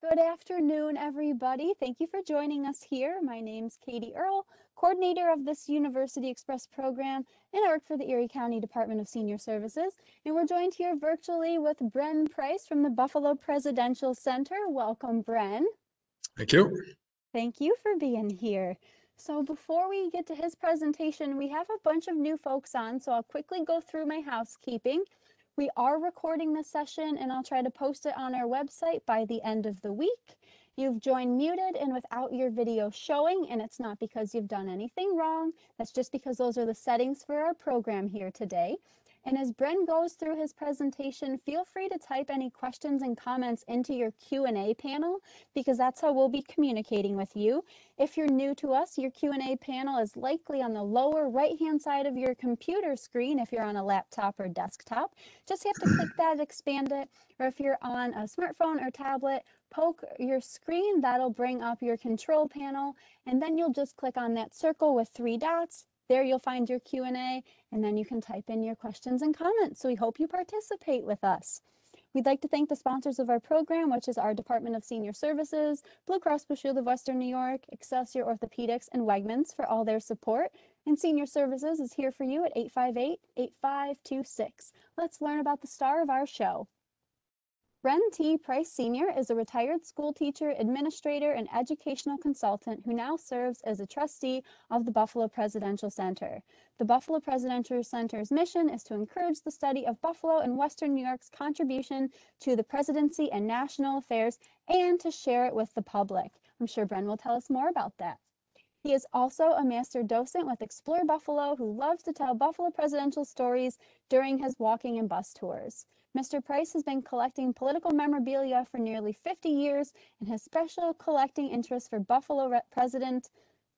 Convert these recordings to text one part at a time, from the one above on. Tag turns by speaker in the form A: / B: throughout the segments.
A: Good afternoon, everybody. Thank you for joining us here. My name's Katie Earl, coordinator of this University Express program, and I work for the Erie County Department of Senior Services. And we're joined here virtually with Bren Price from the Buffalo Presidential Center. Welcome, Bren.
B: Thank you.
A: Thank you for being here. So before we get to his presentation, we have a bunch of new folks on, so I'll quickly go through my housekeeping. We are recording this session and I'll try to post it on our website by the end of the week. You've joined muted and without your video showing, and it's not because you've done anything wrong. That's just because those are the settings for our program here today. And as Bren goes through his presentation, feel free to type any questions and comments into your Q&A panel because that's how we'll be communicating with you. If you're new to us, your Q&A panel is likely on the lower right-hand side of your computer screen if you're on a laptop or desktop. Just have to click that, expand it, or if you're on a smartphone or tablet, poke your screen, that'll bring up your control panel, and then you'll just click on that circle with three dots, there you'll find your Q&A and then you can type in your questions and comments. So we hope you participate with us. We'd like to thank the sponsors of our program, which is our Department of Senior Services, Blue Cross Blue Shield of Western New York, Excelsior Orthopedics, and Wegmans for all their support. And Senior Services is here for you at 858-8526. Let's learn about the star of our show. Bren T. Price Sr. is a retired school teacher, administrator, and educational consultant who now serves as a trustee of the Buffalo Presidential Center. The Buffalo Presidential Center's mission is to encourage the study of Buffalo and Western New York's contribution to the presidency and national affairs and to share it with the public. I'm sure Bren will tell us more about that. He is also a master docent with Explore Buffalo who loves to tell Buffalo presidential stories during his walking and bus tours. Mr. Price has been collecting political memorabilia for nearly 50 years and has special collecting interest for Buffalo Re President,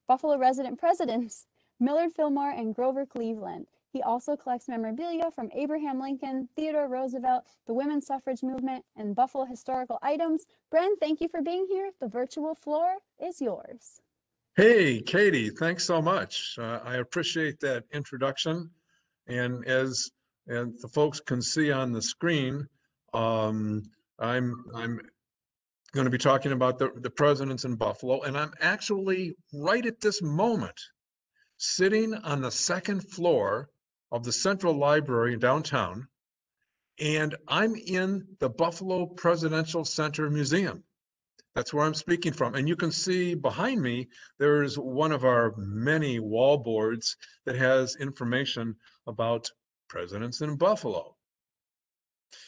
A: Buffalo resident presidents Millard Fillmore and Grover Cleveland. He also collects memorabilia from Abraham Lincoln, Theodore Roosevelt, the women's suffrage movement, and Buffalo historical items. Bren, thank you for being here. The virtual floor is yours.
B: Hey, Katie, thanks so much. Uh, I appreciate that introduction. And as and the folks can see on the screen, um, I'm I'm going to be talking about the, the presidents in Buffalo, and I'm actually right at this moment sitting on the second floor of the Central Library downtown, and I'm in the Buffalo Presidential Center Museum. That's where I'm speaking from. And you can see behind me, there's one of our many wall boards that has information about presidents in Buffalo.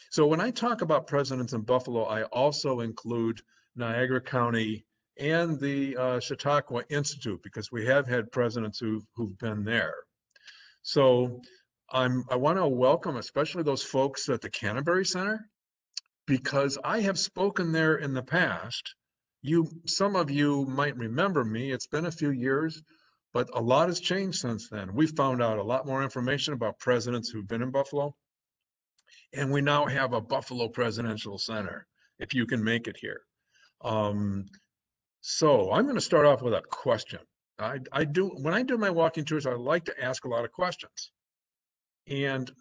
B: So when I talk about presidents in Buffalo, I also include Niagara County and the uh, Chautauqua Institute because we have had presidents who've, who've been there. So I'm, I want to welcome especially those folks at the Canterbury Center because I have spoken there in the past. You, some of you might remember me. It's been a few years, but a lot has changed since then. We found out a lot more information about presidents who've been in Buffalo. And we now have a Buffalo Presidential Center, if you can make it here. Um, so I'm going to start off with a question. I, I do when I do my walking tours, I like to ask a lot of questions. And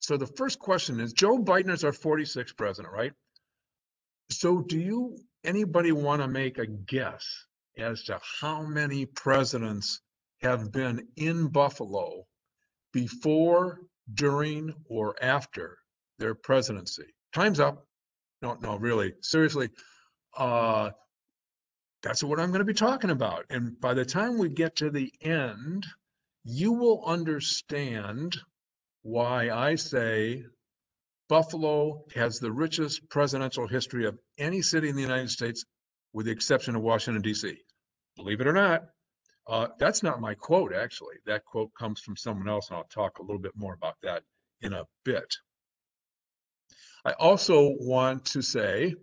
B: so the first question is Joe Biden is our 46th president, right? So do you anybody want to make a guess as to how many presidents have been in Buffalo before, during, or after their presidency. Time's up. No, no, really, seriously. Uh, that's what I'm going to be talking about. And by the time we get to the end, you will understand why I say Buffalo has the richest presidential history of any city in the United States, with the exception of Washington, D.C. Believe it or not, uh, that's not my quote, actually. That quote comes from someone else, and I'll talk a little bit more about that in a bit. I also want to say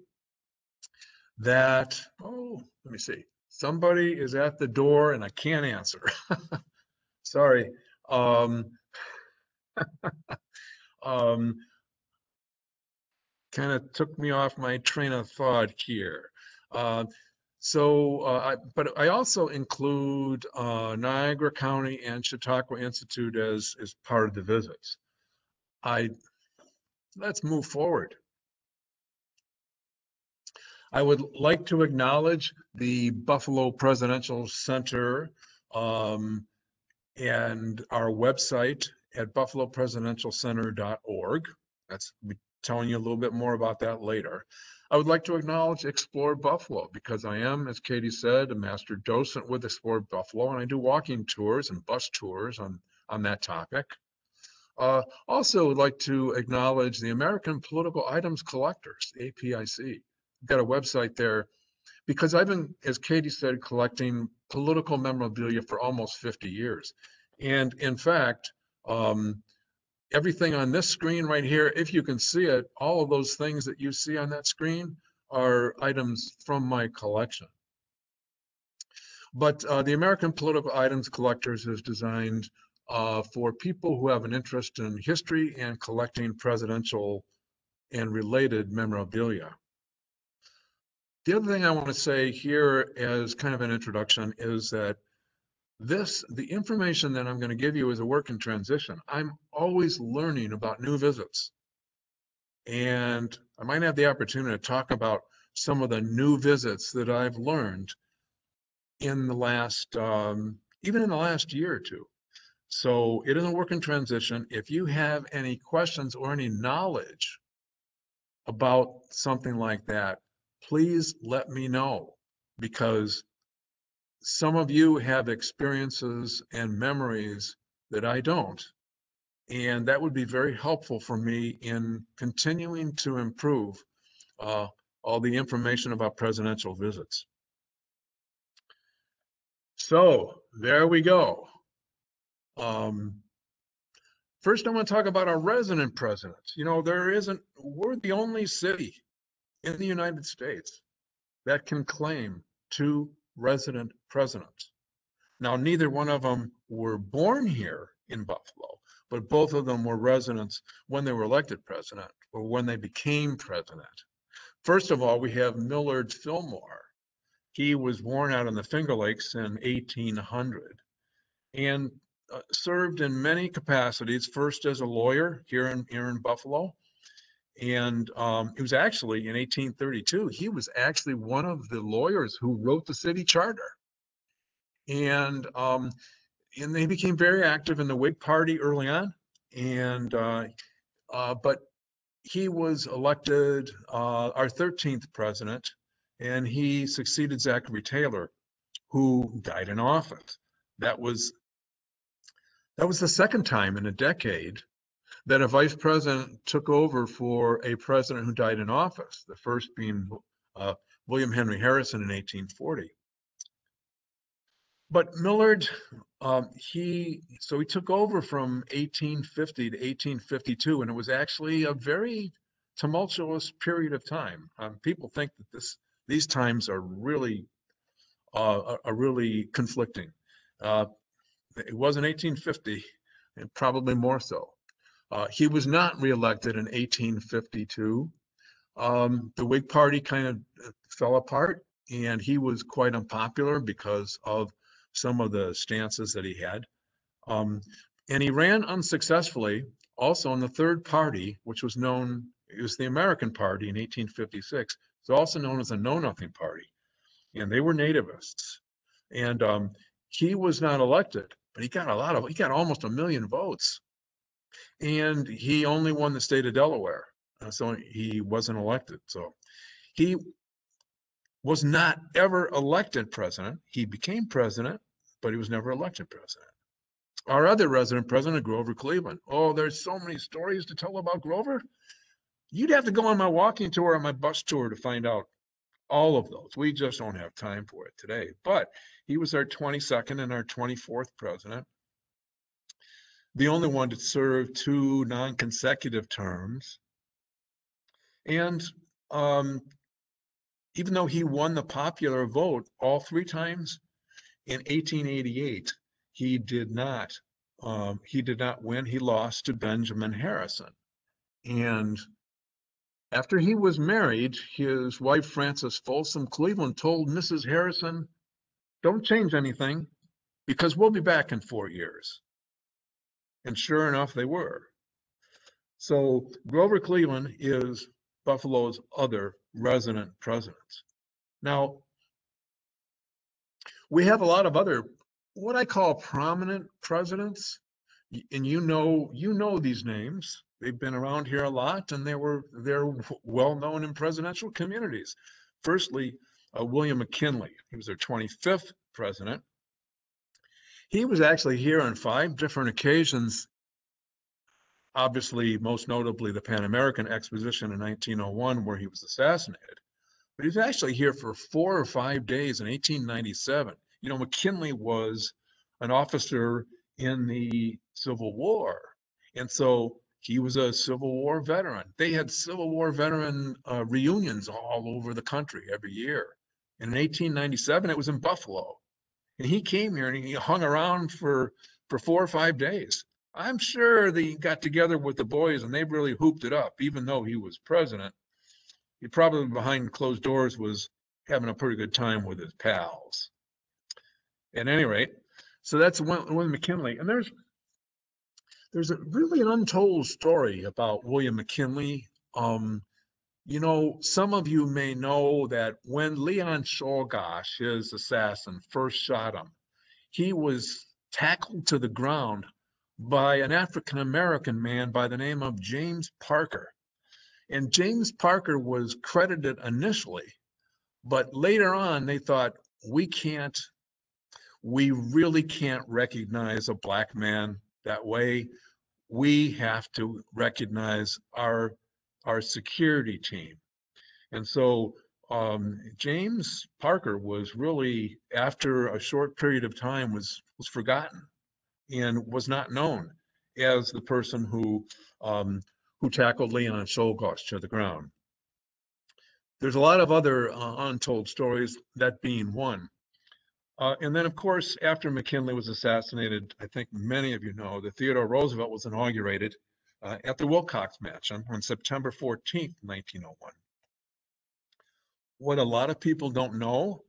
B: that, oh, let me see. Somebody is at the door and I can't answer. Sorry. Um, um, kind of took me off my train of thought here. Uh, so, uh, I, but I also include uh, Niagara County and Chautauqua Institute as as part of the visits. I let's move forward. I would like to acknowledge the Buffalo Presidential Center um, and our website at buffalopresidentialcenter.org. That's be telling you a little bit more about that later. I would like to acknowledge Explore Buffalo because I am, as Katie said, a master docent with Explore Buffalo, and I do walking tours and bus tours on, on that topic. Uh, also would like to acknowledge the American Political Items Collectors, APIC. We've got a website there because I've been, as Katie said, collecting political memorabilia for almost 50 years. And in fact, um, everything on this screen right here, if you can see it, all of those things that you see on that screen are items from my collection. But uh, the American Political Items Collectors is designed uh, for people who have an interest in history and collecting presidential and related memorabilia. The other thing I want to say here as kind of an introduction is that this, the information that I'm going to give you is a work in transition. I'm always learning about new visits. And I might have the opportunity to talk about some of the new visits that I've learned in the last, um, even in the last year or two. So it is a work in transition. If you have any questions or any knowledge about something like that, please let me know because some of you have experiences and memories that I don't. And that would be very helpful for me in continuing to improve uh, all the information about presidential visits. So there we go. Um, first, I want to talk about our resident presidents. You know, there isn't, we're the only city in the United States that can claim two resident presidents. Now, neither one of them were born here in Buffalo, but both of them were residents when they were elected president or when they became president. First of all, we have Millard Fillmore. He was born out in the Finger Lakes in 1800 and uh, served in many capacities, first as a lawyer here in, here in Buffalo. And um, it was actually in 1832, he was actually one of the lawyers who wrote the city charter. And um, and they became very active in the Whig Party early on. And uh, uh, but he was elected uh, our 13th president, and he succeeded Zachary Taylor, who died in office. That was that was the second time in a decade that a vice president took over for a president who died in office, the first being uh, William Henry Harrison in 1840. But Millard, um, he, so he took over from 1850 to 1852, and it was actually a very tumultuous period of time. Um, people think that this, these times are really, uh, are really conflicting. Uh, it was in 1850, and probably more so. Uh, he was not reelected in 1852. Um, the Whig Party kind of uh, fell apart, and he was quite unpopular because of some of the stances that he had. Um, and he ran unsuccessfully also in the third party, which was known, it was the American Party in 1856. It's also known as the Know Nothing Party. And they were nativists. And um, he was not elected but he got a lot of, he got almost a million votes. And he only won the state of Delaware. Uh, so he wasn't elected. So he was not ever elected president. He became president, but he was never elected president. Our other resident president, Grover Cleveland. Oh, there's so many stories to tell about Grover. You'd have to go on my walking tour or my bus tour to find out all of those. We just don't have time for it today. But he was our 22nd and our 24th president. The only one to serve two non-consecutive terms. And um, even though he won the popular vote all three times in 1888, he did not. Um, he did not win. He lost to Benjamin Harrison. And after he was married, his wife, Frances Folsom Cleveland, told Mrs. Harrison, Don't change anything because we'll be back in four years. And sure enough, they were. So Grover Cleveland is Buffalo's other resident presidents. Now, we have a lot of other, what I call prominent presidents. And you know, you know these names. They've been around here a lot and they were, they're well-known in presidential communities. Firstly, uh, William McKinley, he was their 25th president. He was actually here on five different occasions. Obviously, most notably the Pan American Exposition in 1901, where he was assassinated. But he was actually here for four or five days in 1897. You know, McKinley was an officer in the Civil War. And so he was a Civil War veteran. They had Civil War veteran uh, reunions all over the country every year. And in 1897, it was in Buffalo. And he came here and he hung around for, for four or five days. I'm sure that he got together with the boys and they really hooped it up, even though he was president. He probably behind closed doors was having a pretty good time with his pals. At any rate, so that's Wil- William McKinley. And there's there's a really an untold story about William McKinley. Um, you know, some of you may know that when Leon Czolgosz, his assassin, first shot him, he was tackled to the ground by an African American man by the name of James Parker. And James Parker was credited initially, but later on they thought, we can't, we really can't recognize a black man that way. We have to recognize our our security team. And so um, James Parker was really, after a short period of time, was was forgotten and was not known as the person who um, who tackled Leon Czolgosz to the ground. There's a lot of other uh, untold stories, that being one. Uh, and then, of course, after McKinley was assassinated, I think many of you know that Theodore Roosevelt was inaugurated uh, at the Wilcox Mansion on September 14th, 1901. What a lot of people don't know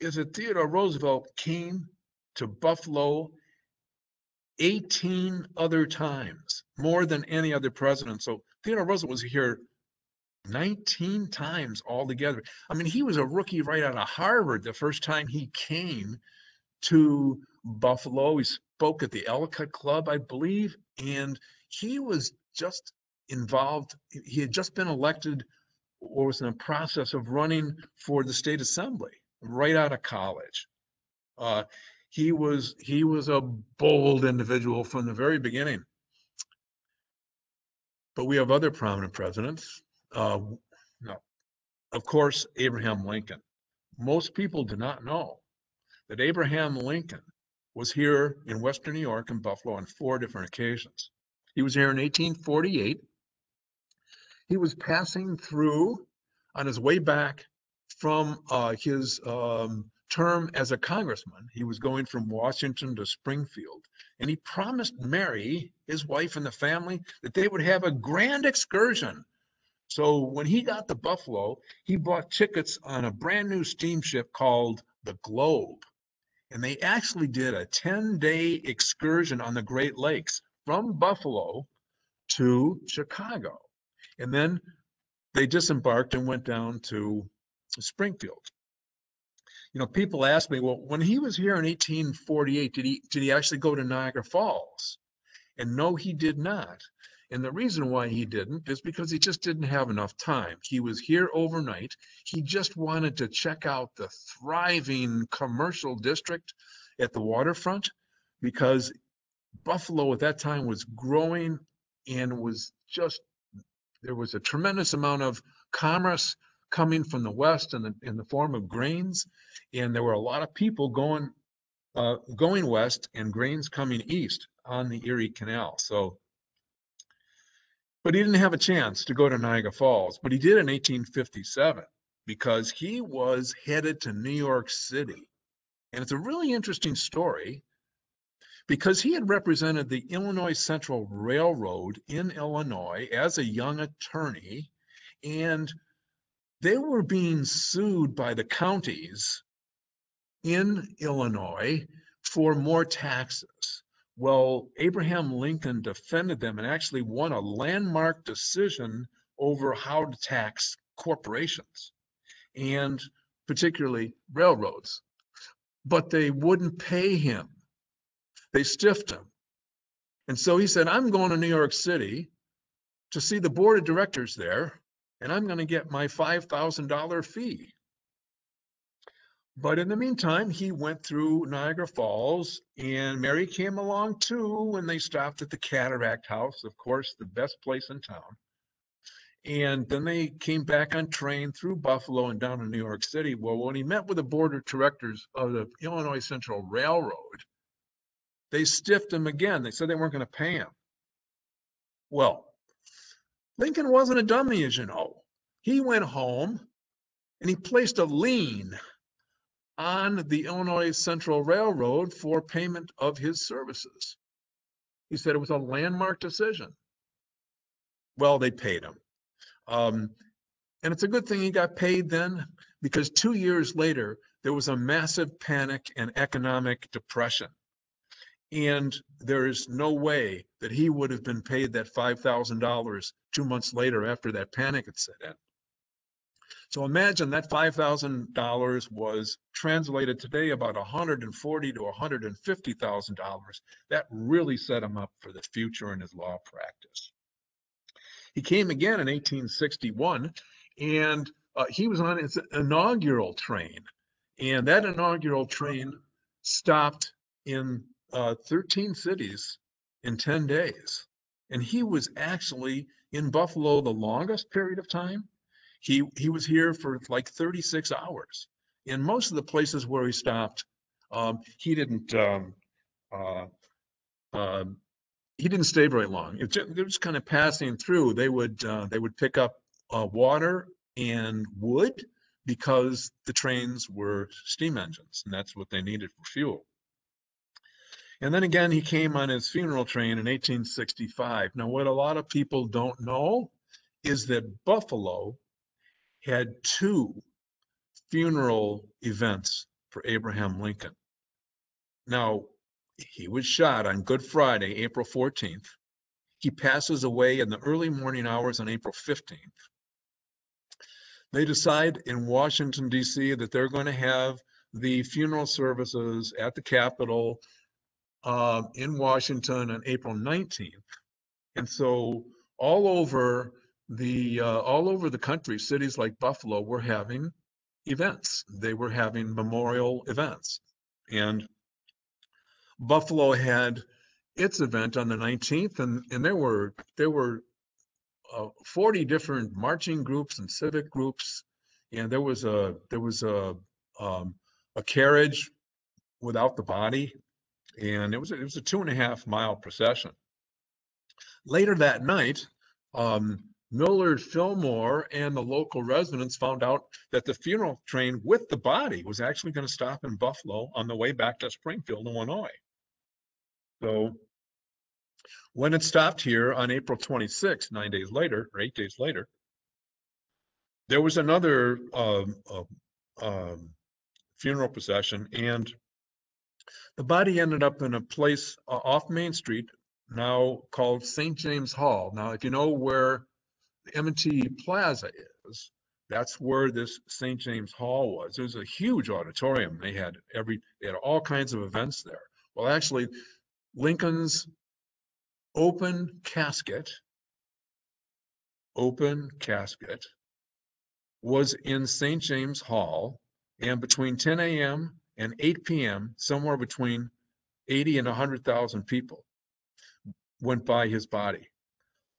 B: is that Theodore Roosevelt came to Buffalo 18 other times, more than any other president. So Theodore Roosevelt was here 19 times altogether. I mean, he was a rookie right out of Harvard the first time he came to Buffalo. He spoke at the Ellicott Club, I believe, and he was just involved. He had just been elected or was in the process of running for the state assembly right out of college. Uh, he was he was a bold individual from the very beginning. But we have other prominent presidents. Uh, no, of course, Abraham Lincoln. Most people do not know that Abraham Lincoln was here in Western New York and Buffalo on four different occasions. He was here in 1848. He was passing through on his way back from uh, his um, term as a congressman. He was going from Washington to Springfield, and he promised Mary, his wife, and the family that they would have a grand excursion. So when he got to Buffalo, he bought tickets on a brand new steamship called the Globe. And they actually did a 10 day excursion on the Great Lakes from Buffalo to Chicago. And then they disembarked and went down to Springfield. You know, people ask me, well, when he was here in 1848, did he did he actually go to Niagara Falls? And no, he did not. And the reason why he didn't is because he just didn't have enough time. He was here overnight. He just wanted to check out the thriving commercial district at the waterfront because Buffalo at that time was growing and was just there was a tremendous amount of commerce coming from the west in the in the form of grains, and there were a lot of people going uh, going west and grains coming east on the Erie Canal. So, but he didn't have a chance to go to Niagara Falls, but he did in 1857 because he was headed to New York City, and it's a really interesting story because he had represented the Illinois Central Railroad in Illinois as a young attorney, and they were being sued by the counties in Illinois for more taxes. Well, Abraham Lincoln defended them and actually won a landmark decision over how to tax corporations and particularly railroads. But they wouldn't pay him. They stiffed him. And so he said, I'm going to New York City to see the board of directors there, and I'm going to get my $5,000 fee. But in the meantime, he went through Niagara Falls, and Mary came along too when they stopped at the Cataract House, of course, the best place in town. And then they came back on train through Buffalo and down to New York City. Well, when he met with the board of directors of the Illinois Central Railroad, they stiffed him again. They said they weren't going to pay him. Well, Lincoln wasn't a dummy, as you know. He went home and he placed a lien on the Illinois Central Railroad for payment of his services. He said it was a landmark decision. Well, they paid him. Um, and it's a good thing he got paid then because two years later, there was a massive panic and economic depression. And there is no way that he would have been paid that $5,000 two months later after that panic had set in. So imagine that $5,000 was translated today about 140 to 150,000 dollars. That really set him up for the future in his law practice. He came again in 1861 and uh, he was on his inaugural train. And that inaugural train stopped in uh, 13 cities in 10 days. And he was actually in Buffalo the longest period of time. He, he was here for like 36 hours. In most of the places where he stopped, um, he didn't um, uh, uh, he didn't stay very long. It just, it was kind of passing through. They would uh, they would pick up uh, water and wood because the trains were steam engines, and that's what they needed for fuel. And then again, he came on his funeral train in 1865. Now, what a lot of people don't know is that Buffalo had two funeral events for Abraham Lincoln. Now, he was shot on Good Friday, April 14th. He passes away in the early morning hours on April 15th. They decide in Washington, D.C., that they're going to have the funeral services at the Capitol uh, in Washington on April 19th. And so all over the uh, all over the country, cities like Buffalo were having events. They were having memorial events. And Buffalo had its event on the 19th, and, and there were there were uh, 40 different marching groups and civic groups, and there was a there was a um, a carriage without the body, and it was it was a two and a half mile procession. Later that night, um, Millard Fillmore and the local residents found out that the funeral train with the body was actually going to stop in Buffalo on the way back to Springfield, Illinois. So when it stopped here on April 26, nine days later, or eight days later, there was another um, uh, um, funeral procession, and the body ended up in a place uh, off Main Street, now called St. James Hall. Now, if you know where the M&T Plaza is, that's where this St. James Hall was. It was a huge auditorium. They had every, they had all kinds of events there. Well, actually, Lincoln's open casket, open casket was in St. James Hall and between 10 a.m. and 8 p.m., somewhere between 80 and 100,000 people went by his body.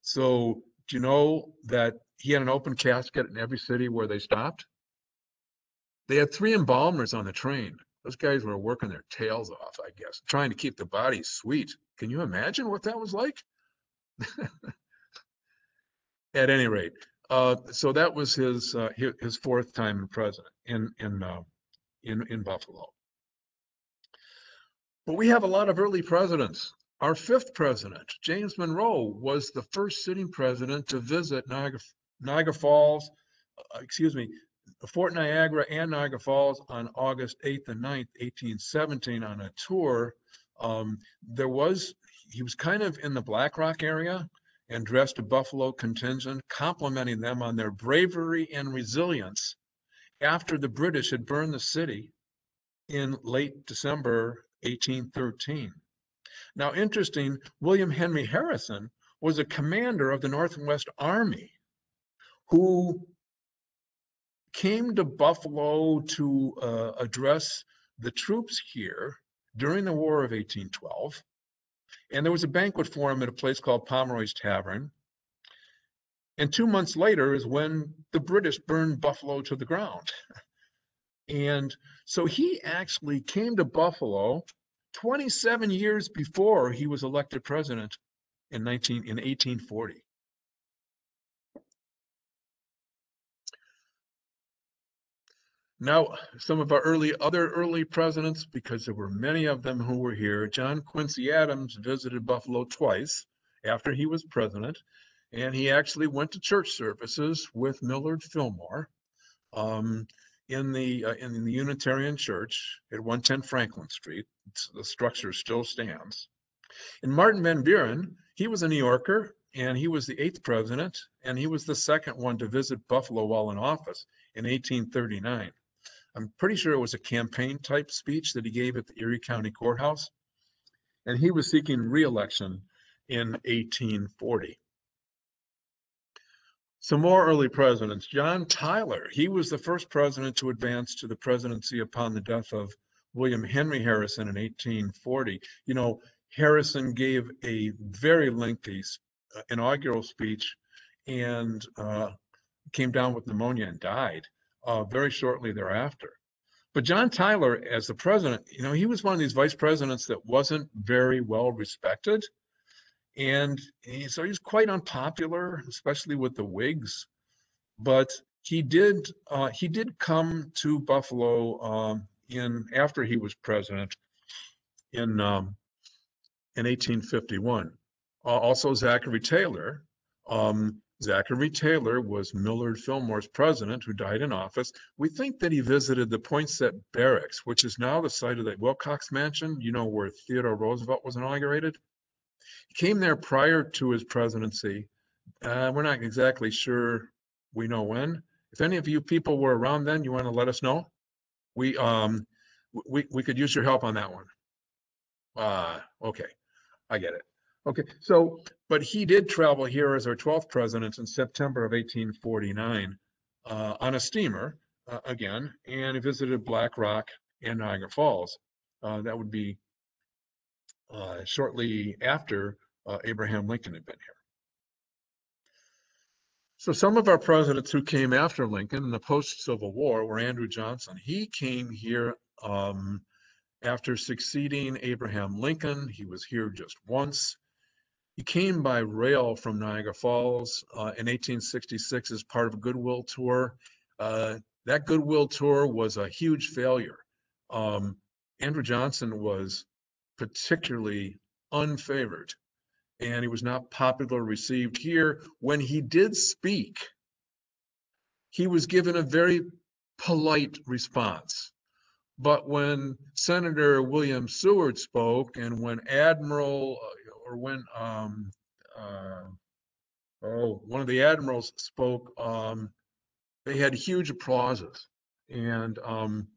B: So do you know that he had an open casket in every city where they stopped? They had three embalmers on the train. Those guys were working their tails off, I guess, trying to keep the body sweet. Can you imagine what that was like? At any rate, uh, so that was his uh, his fourth time in president in in uh, in in Buffalo. But we have a lot of early presidents. Our fifth president, James Monroe, was the first sitting president to visit Niagara, Niagara Falls, uh, excuse me, Fort Niagara and Niagara Falls on August 8th and 9th, 1817 on a tour. Um, there was, he was kind of in the Black Rock area and dressed a Buffalo contingent, complimenting them on their bravery and resilience after the British had burned the city in late December 1813. Now, interesting, William Henry Harrison was a commander of the Northwest Army who came to Buffalo to uh, address the troops here during the War of 1812. And there was a banquet for him at a place called Pomeroy's Tavern. And two months later is when the British burned Buffalo to the ground. And so he actually came to Buffalo 27 years before he was elected president in 19 in 1840. Now, some of our early other early presidents, because there were many of them who were here, John Quincy Adams visited Buffalo twice after he was president, and he actually went to church services with Millard Fillmore um, in the uh, in the Unitarian Church at 110 Franklin Street. It's, the structure still stands. And Martin Van Buren, he was a New Yorker, and he was the eighth president, and he was the second one to visit Buffalo while in office in 1839. I'm pretty sure it was a campaign type speech that he gave at the Erie County Courthouse. And he was seeking reelection in 1840. Some more early presidents. John Tyler, he was the first president to advance to the presidency upon the death of William Henry Harrison in 1840. You know, Harrison gave a very lengthy uh, inaugural speech and uh, came down with pneumonia and died uh, very shortly thereafter. But John Tyler, as the president, you know, he was one of these vice presidents that wasn't very well respected. And he, so he's quite unpopular, especially with the Whigs. But he did uh, he did come to Buffalo um, in after he was president in um, in 1851. Uh, also, Zachary Taylor, um, Zachary Taylor was Millard Fillmore's president who died in office. We think that he visited the Poinsett Barracks, which is now the site of the Wilcox Mansion, you know, where Theodore Roosevelt was inaugurated. He came there prior to his presidency. Uh, we're not exactly sure we know when. If any of you people were around then, you want to let us know? We um we we could use your help on that one. Uh okay. I get it. Okay, so, but he did travel here as our 12th president in September of 1849 uh, on a steamer uh, again, and he visited Black Rock and Niagara Falls. Uh, that would be uh, shortly after uh, Abraham Lincoln had been here. So some of our presidents who came after Lincoln in the post-Civil War were Andrew Johnson. He came here um, after succeeding Abraham Lincoln. He was here just once. He came by rail from Niagara Falls uh, in 1866 as part of a Goodwill tour. Uh, that Goodwill tour was a huge failure. Um, Andrew Johnson was particularly unfavored and he was not popular received here. When he did speak, he was given a very polite response. But when Senator William Seward spoke and when Admiral uh, or when um, uh, oh one of the admirals spoke, um, they had huge applauses, and um,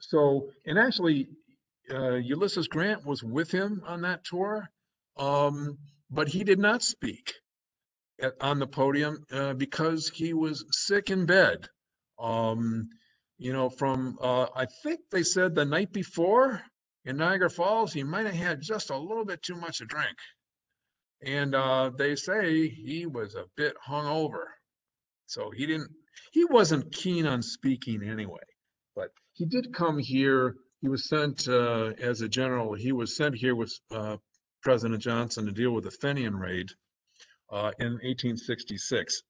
B: so and actually uh, Ulysses Grant was with him on that tour, um, but he did not speak at, on the podium uh, because he was sick in bed. Um, you know, from uh, I think they said the night before in Niagara Falls, he might have had just a little bit too much to drink. And uh, they say he was a bit hungover. So he didn't, he wasn't keen on speaking anyway. But he did come here. He was sent uh, as a general, he was sent here with uh, President Johnson to deal with the Fenian raid uh, in 1866.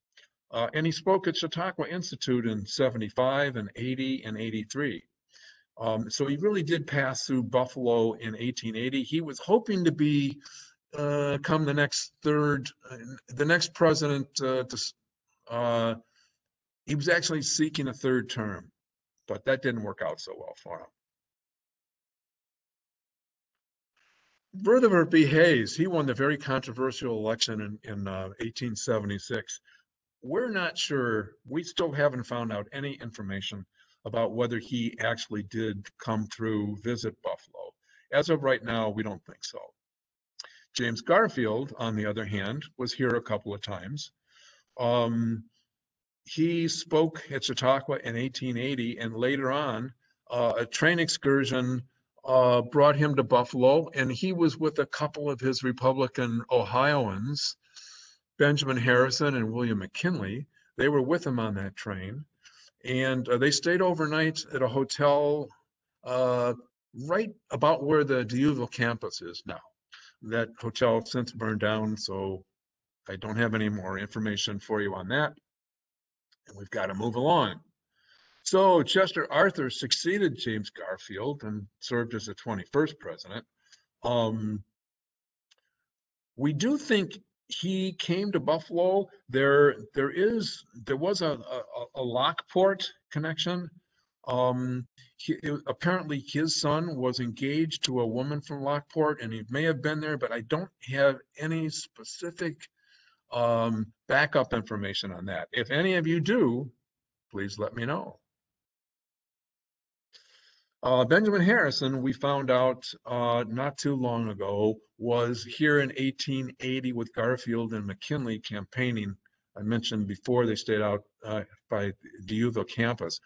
B: Uh, and he spoke at Chautauqua Institute in 75 and 80 and 83. Um, so he really did pass through Buffalo in 1880. He was hoping to be uh, come the next third, uh, the next president uh, to. Uh, he was actually seeking a third term, but that didn't work out so well for him. Rutherford B. Hayes, he won the very controversial election in, in uh, 1876. We're not sure, we still haven't found out any information about whether he actually did come through, visit Buffalo. As of right now, we don't think so. James Garfield, on the other hand, was here a couple of times. Um, he spoke at Chautauqua in 1880, and later on, uh, a train excursion uh, brought him to Buffalo, and he was with a couple of his Republican Ohioans, Benjamin Harrison and William McKinley. They were with him on that train, and uh, they stayed overnight at a hotel uh, right about where the D'Youville campus is now. That hotel since burned down, so I don't have any more information for you on that. And we've got to move along. So Chester Arthur succeeded James Garfield and served as the 21st president. Um, we do think he came to Buffalo. There, there is, there was a, a, a Lockport connection. Um, he, apparently his son was engaged to a woman from Lockport and he may have been there, but I don't have any specific um, backup information on that. If any of you do, please let me know. Uh, Benjamin Harrison, we found out uh, not too long ago, was here in 1880 with Garfield and McKinley campaigning. I mentioned before they stayed out uh, by D'Youville campus.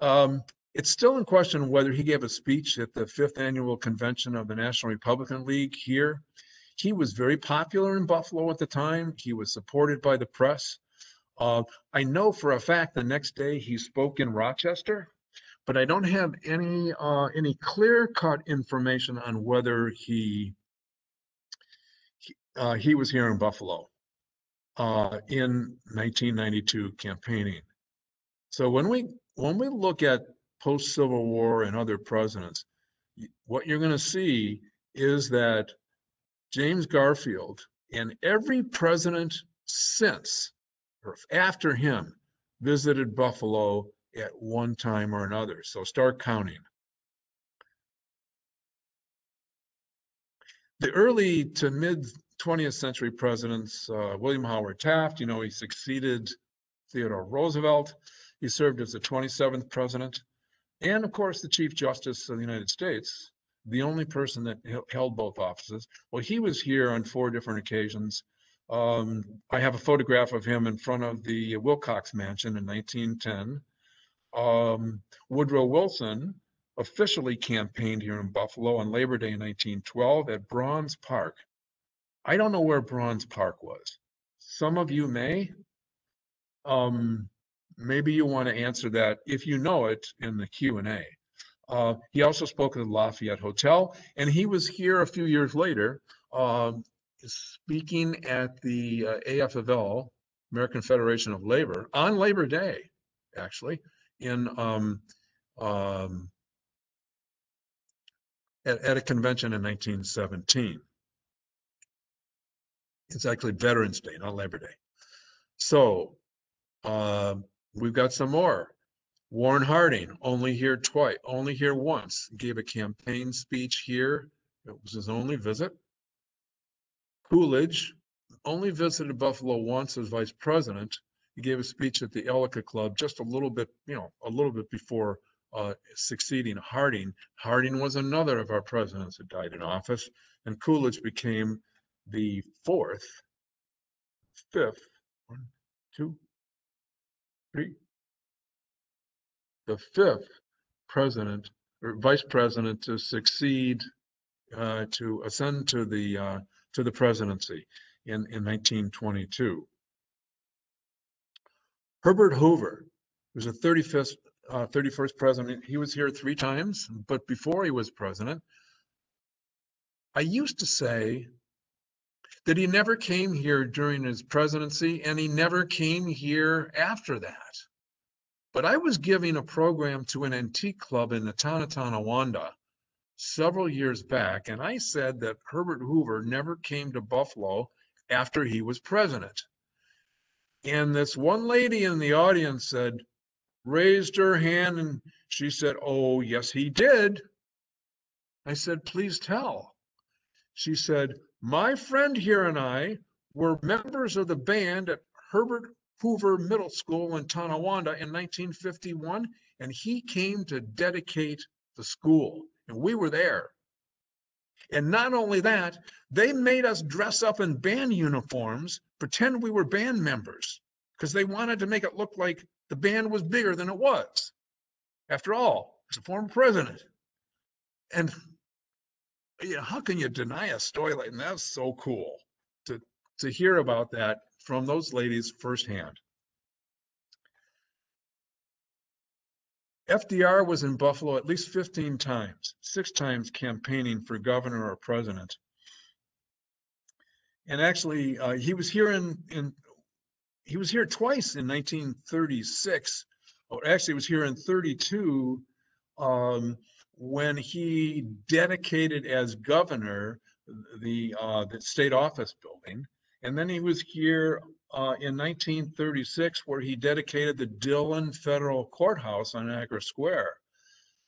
B: Um, it's still in question whether he gave a speech at the fifth annual convention of the National Republican League here. He was very popular in Buffalo at the time. He was supported by the press. Uh, I know for a fact the next day he spoke in Rochester but I don't have any uh, any clear cut information on whether he he, uh, he was here in Buffalo uh, in 1992 campaigning. So when we when we look at post Civil War and other presidents, what you're going to see is that James Garfield and every president since or after him visited Buffalo at one time or another. So start counting. The early to mid 20th century presidents, uh, William Howard Taft, you know, he succeeded Theodore Roosevelt. He served as the 27th president. And of course, the Chief Justice of the United States, the only person that held both offices. Well, he was here on four different occasions. Um, I have a photograph of him in front of the Wilcox Mansion in 1910 um, Woodrow Wilson officially campaigned here in Buffalo on Labor Day in 1912 at Bronze Park. I don't know where Bronze Park was. Some of you may. Um, maybe you want to answer that if you know it in the Q&A. Uh, he also spoke at the Lafayette Hotel, and he was here a few years later uh, speaking at the uh, AFL, American Federation of Labor, on Labor Day, actually, in um, um, at, at a convention in 1917. It's actually Veterans Day, not Labor Day. So uh, we've got some more. Warren Harding, only here twice, only here once, gave a campaign speech here. It was his only visit. Coolidge only visited Buffalo once as vice president he gave a speech at the Ellicott Club just a little bit, you know, a little bit before uh, succeeding Harding. Harding was another of our presidents that died in office, and Coolidge became the fourth, fifth, one, two, three, the fifth president or vice president to succeed, uh, to ascend to the uh, to the presidency in in 1922. Herbert Hoover was the 35th, uh, 31st president. He was here three times, but before he was president, I used to say that he never came here during his presidency and he never came here after that. But I was giving a program to an antique club in the town of Tonawanda several years back, and I said that Herbert Hoover never came to Buffalo after he was president. And this one lady in the audience said, raised her hand and she said, Oh, yes, he did. I said, Please tell. She said, my friend here and I were members of the band at Herbert Hoover Middle School in Tonawanda in 1951, and he came to dedicate the school, and we were there. And not only that, they made us dress up in band uniforms, pretend we were band members, because they wanted to make it look like the band was bigger than it was. After all, it's a former president. And you know, how can you deny a story like that? That's so cool to to hear about that from those ladies firsthand. FDR was in Buffalo at least 15 times, six times campaigning for governor or president. And actually, uh, he was here in, in he was here twice in 1936. Or actually, he was here in 32 um, when he dedicated as governor the uh, the state office building, and then he was here uh, in 1936 where he dedicated the Dillon Federal Courthouse on Niagara Square.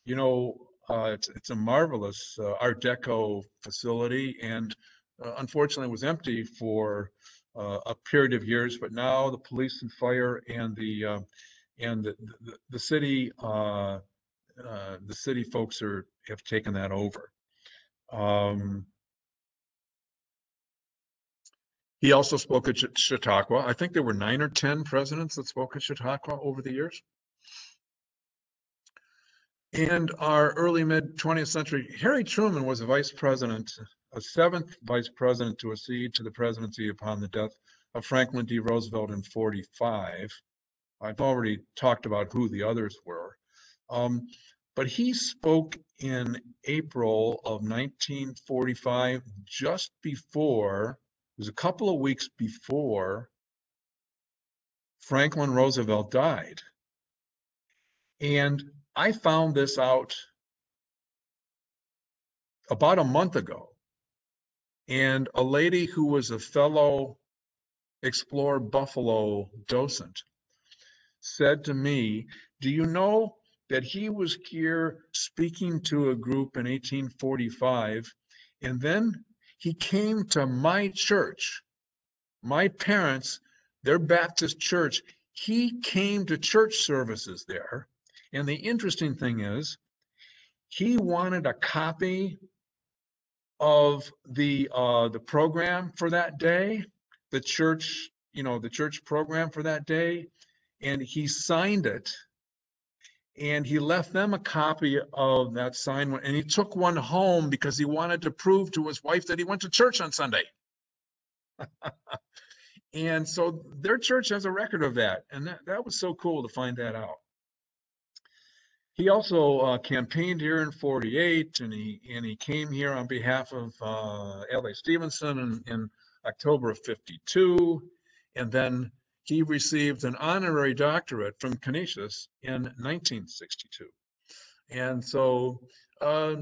B: You know, uh, it's it's a marvelous uh, Art Deco facility, and uh, unfortunately, was empty for uh, a period of years. But now the police and fire and the uh, and the, the, the city the city folks are have taken that over. Um, he also spoke at Chautauqua. I think there were nine or 10 presidents that spoke at Chautauqua over the years. And our early mid 20th century, Harry Truman was a vice president, a seventh vice president to accede to the presidency upon the death of Franklin D. Roosevelt in 45. I've already talked about who the others were. Um, but he spoke in April of 1945, just before was a couple of weeks before Franklin Roosevelt died. And I found this out about a month ago. And a lady who was a fellow Explore Buffalo docent said to me, Do you know that he was here speaking to a group in 1845? And then he came to my church, my parents, their Baptist church. He came to church services there. And the interesting thing is, he wanted a copy of the uh, the program for that day, the church, you know, the church program for that day, and he signed it and he left them a copy of that sign and he took one home because he wanted to prove to his wife that he went to church on Sunday. and so their church has a record of that and that, that was so cool to find that out. He also uh, campaigned here in 48 and he and he came here on behalf of uh, Adlai Stevenson in, in October of 52 and then he received an honorary doctorate from Canisius in 1962. And so uh,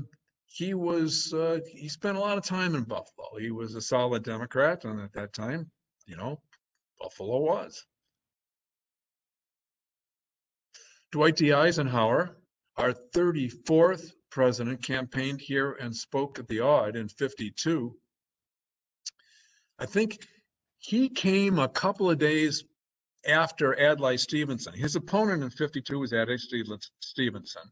B: he was, uh, he spent a lot of time in Buffalo. He was a solid Democrat, and at that time, you know, Buffalo was. Dwight D. Eisenhower, our 34th president, campaigned here and spoke at the Aud in 52. I think he came a couple of days after Adlai Stevenson. His opponent in 52 was Adlai Stevenson.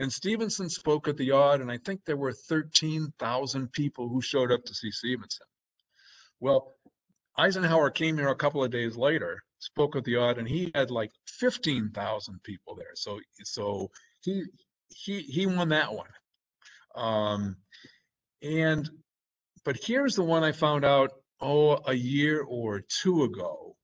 B: And Stevenson spoke at the Aud, and I think there were 13,000 people who showed up to see Stevenson. Well, Eisenhower came here a couple of days later, spoke at the Aud, and he had like 15,000 people there. So, so he he he won that one. Um, and but here's the one I found out oh a year or two ago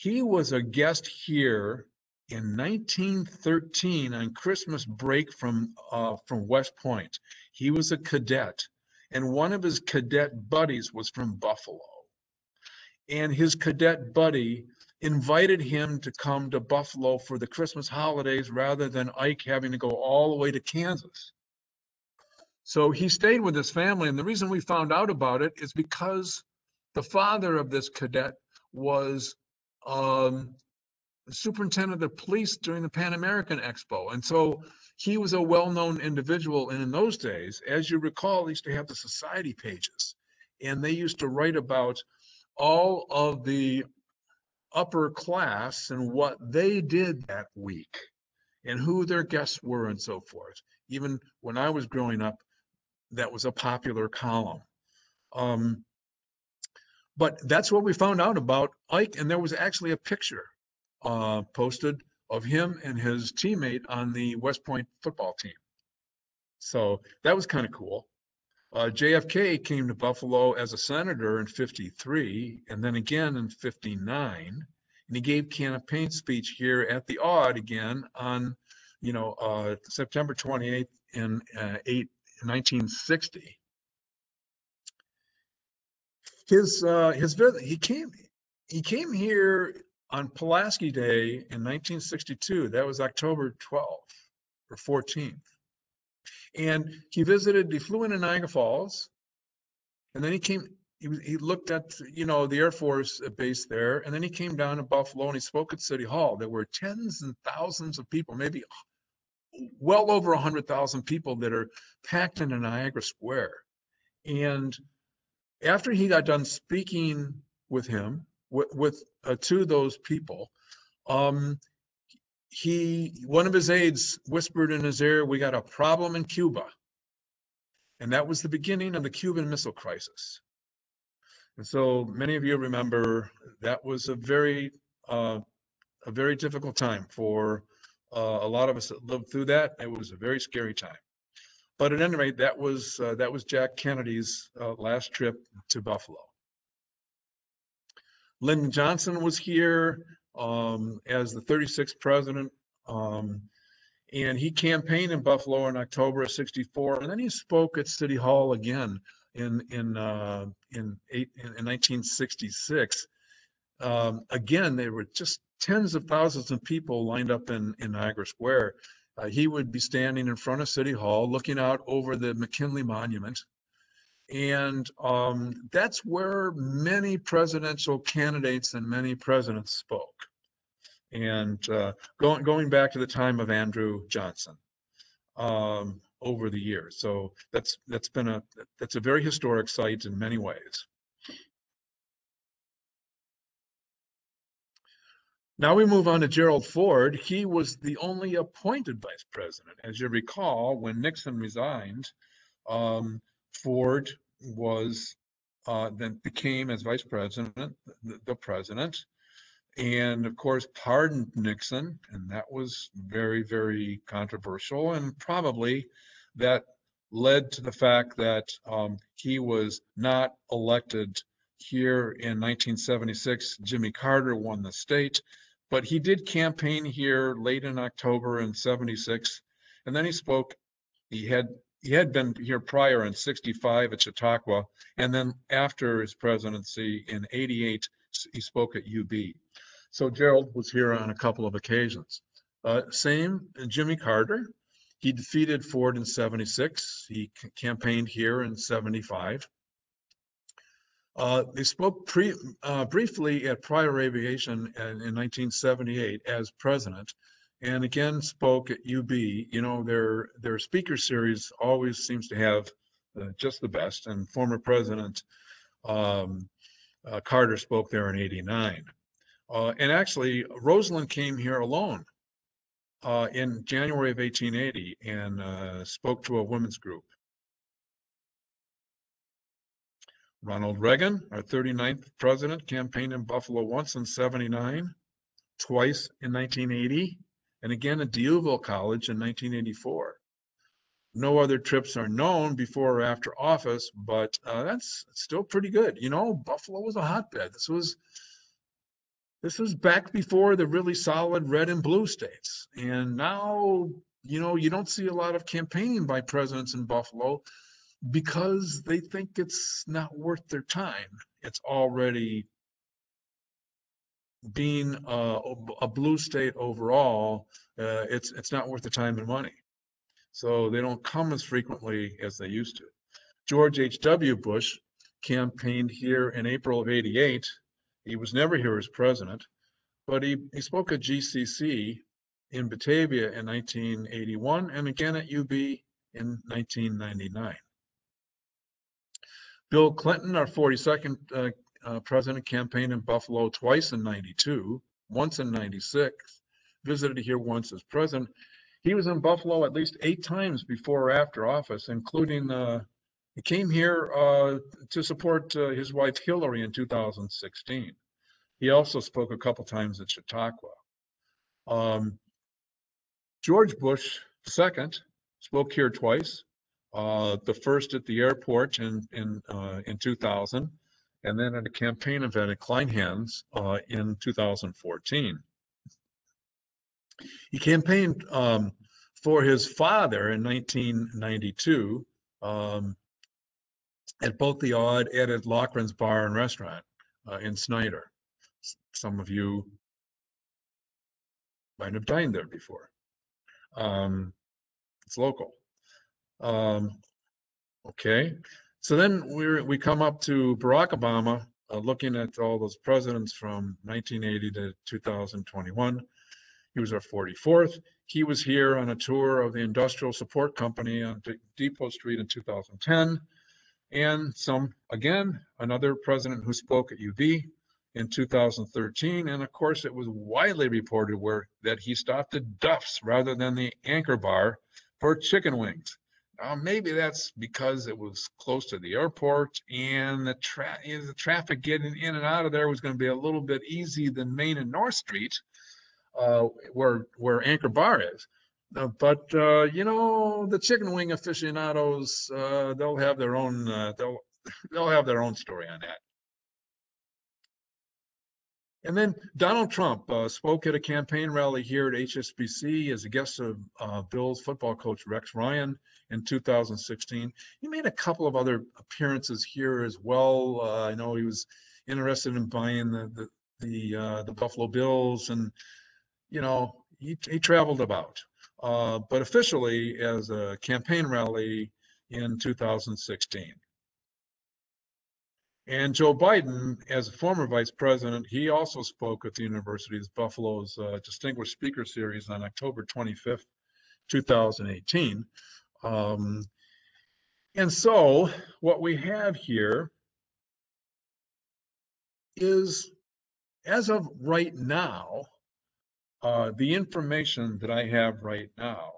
B: he was a guest here in 1913 on Christmas break from uh, from West Point. He was a cadet, and one of his cadet buddies was from Buffalo. And his cadet buddy invited him to come to Buffalo for the Christmas holidays rather than Ike having to go all the way to Kansas. So he stayed with his family. And the reason we found out about it is because the father of this cadet was um, superintendent of police during the Pan American Expo. And so he was a well-known individual. And in those days, as you recall, they used to have the society pages. And they used to write about all of the upper class and what they did that week and who their guests were and so forth. Even when I was growing up, that was a popular column. Um, but that's what we found out about Ike. And there was actually a picture uh, posted of him and his teammate on the West Point football team. So that was kind of cool. Uh, JFK came to Buffalo as a senator in 53 and then again in 59. And he gave campaign speech here at the Aud again on, you know, uh, September 28th in uh, 8, 1960. His uh, his visit, he came he came here on Pulaski Day in 1962. That was October 12th or 14th. And he visited, he flew into Niagara Falls, and then he came, he, he looked at, you know, the Air Force base there, and then he came down to Buffalo and he spoke at City Hall. There were tens and thousands of people, maybe well over a hundred thousand people that are packed into Niagara Square. And after he got done speaking with him, with, with uh, to those people, um, he one of his aides whispered in his ear, "We got a problem in Cuba," and that was the beginning of the Cuban Missile Crisis. And so many of you remember that was a very uh, a very difficult time for uh, a lot of us that lived through that. It was a very scary time. But at any rate, that was uh, that was Jack Kennedy's uh, last trip to Buffalo. Lyndon Johnson was here um, as the 36th president. Um, and he campaigned in Buffalo in October of 64. And then he spoke at City Hall again in, in, uh, in, eight, in, in 1966. Um, again, there were just tens of thousands of people lined up in, in Niagara Square. Uh, he would be standing in front of City Hall looking out over the McKinley Monument and um, that's where many presidential candidates and many presidents spoke. And uh, going going back to the time of Andrew Johnson um, over the years, so that's that's been a that's a very historic site in many ways. Now we move on to Gerald Ford. He was the only appointed vice president. As you recall, when Nixon resigned, um, Ford was uh, then became as vice president the, president, and of course pardoned Nixon, and that was very very controversial, and probably that led to the fact that um, he was not elected here in 1976. Jimmy Carter won the state, but he did campaign here late in October in 76, and then he spoke. He had he had been here prior in 65 at Chautauqua, and then after his presidency in 88, he spoke at UB. So Gerald was here on a couple of occasions. Uh, same, Jimmy Carter. He defeated Ford in 76. He campaigned here in 75. Uh, they spoke pre, uh, briefly at Prior Aviation in, in 1978 as president, and again spoke at UB. You know, their their speaker series always seems to have uh, just the best. And former President um, uh, Carter spoke there in '89. Uh, and actually, Rosalynn came here alone in January of 1880 and spoke to a women's group. Ronald Reagan, our 39th president, campaigned in Buffalo once in 79, twice in 1980, and again at D'Youville College in 1984. No other trips are known before or after office, but uh, that's still pretty good. You know, Buffalo was a hotbed. This was this was back before the really solid red and blue states, and now you know you don't see a lot of campaigning by presidents in Buffalo because they think it's not worth their time. It's already being a, a blue state overall, uh, it's it's not worth the time and money. So they don't come as frequently as they used to. George H.W. Bush campaigned here in April of 88. He was never here as president, but he, he spoke at GCC in Batavia in 1981 and again at UB in 1999. Bill Clinton, our 42nd uh, uh, president, campaigned in Buffalo twice in 92, once in 96, visited here once as president. He was in Buffalo at least eight times before or after office, including uh, he came here uh, to support uh, his wife Hillary in 2016. He also spoke a couple times at Chautauqua. Um, George Bush second, spoke here twice. Uh, the first at the airport in in uh, in 2000, and then at a campaign event at Kleinhans uh, in 2014. He campaigned um, for his father in 1992 um, at both the Aud and at Loughran's Bar and Restaurant uh, in Snyder. Some of you might have dined there before. Um, it's local. Um, okay, so then we're, we come up to Barack Obama, uh, looking at all those presidents from 1980 to 2021. He was our 44th. He was here on a tour of the Industrial Support Company on D- Depot Street in 2010. And some, again, another president who spoke at UB in 2013. And of course, it was widely reported where that he stopped at Duff's rather than the Anchor Bar for chicken wings. Uh, maybe that's because it was close to the airport and the tra- the traffic getting in and out of there was going to be a little bit easier than Main and North Street, uh, where where Anchor Bar is. Uh, but uh, you know, the chicken wing aficionados, uh, they'll have their own uh, they'll they'll have their own story on that. And then Donald Trump uh, spoke at a campaign rally here at HSBC as a guest of uh, Bills football coach Rex Ryan in 2016. He made a couple of other appearances here as well. Uh, I know he was interested in buying the the the, uh, the Buffalo Bills, and you know he he traveled about, uh, but officially as a campaign rally in 2016. And Joe Biden, as a former vice president, he also spoke at the University of Buffalo's uh, Distinguished Speaker Series on October 25th, 2018. Um, and so what we have here is, as of right now, uh, the information that I have right now,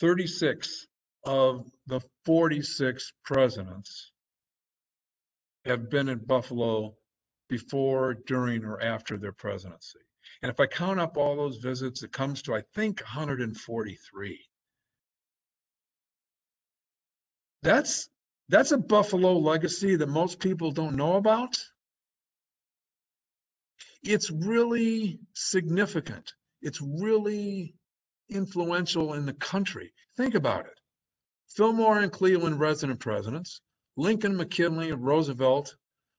B: 36 of the 46 presidents have been in Buffalo before, during, or after their presidency. And if I count up all those visits, it comes to, I think, 143. That's that's a Buffalo legacy that most people don't know about. It's really significant. It's really influential in the country. Think about it. Fillmore and Cleveland resident presidents, Lincoln, McKinley, and Roosevelt